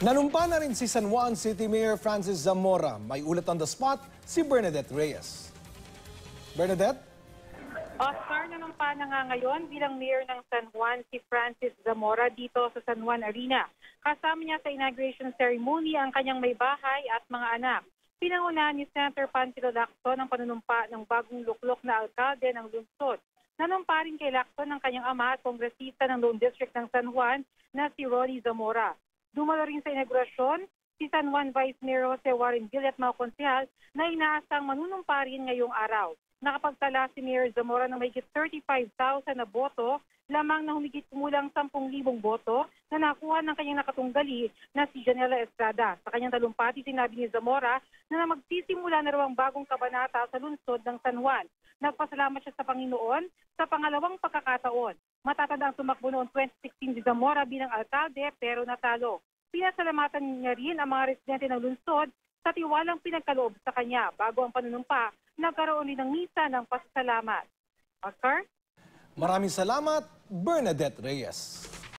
Nanumpa na rin si San Juan City Mayor Francis Zamora. May ulat on the spot si Bernadette Reyes. Bernadette? Oscar, nanumpa na nga ngayon bilang mayor ng San Juan si Francis Zamora dito sa San Juan Arena. Kasama niya sa inauguration ceremony ang kanyang may bahay at mga anak. Pinangunahan ni Senator Pansilo Lacson ang panunumpa ng bagong luklok na alkalde ng lungsod. Nanumpa rin kay Lacson ng kanyang ama at kongresista ng Lone District ng San Juan na si Ronnie Zamora. Dumalo sa inaugurasyon si San Juan Vice Mayor Jose Warren Gil at mga konsehal na inaasang manunumpa rin ngayong araw. Nakapagtala si Mayor Zamora ng mahigit 35,000 na boto lamang na humigit kumulang 10,000 boto na nakuha ng kanyang nakatunggali na si Janela Estrada. Sa kanyang talumpati, sinabi ni Zamora na magsisimula na raw ang bagong kabanata sa lungsod ng San Juan. Nagpasalamat siya sa Panginoon sa pangalawang pagkakataon. Matatanda ang tumakbo noong 2016 si Zamora bilang alkalde pero natalo. Pinasalamatan niya rin ang mga residente ng lungsod sa tiwalang pinagkaloob sa kanya bago ang panunumpa, nagkaroon din ng misa ng pasasalamat. Oscar? Maraming salamat, Bernadette Reyes.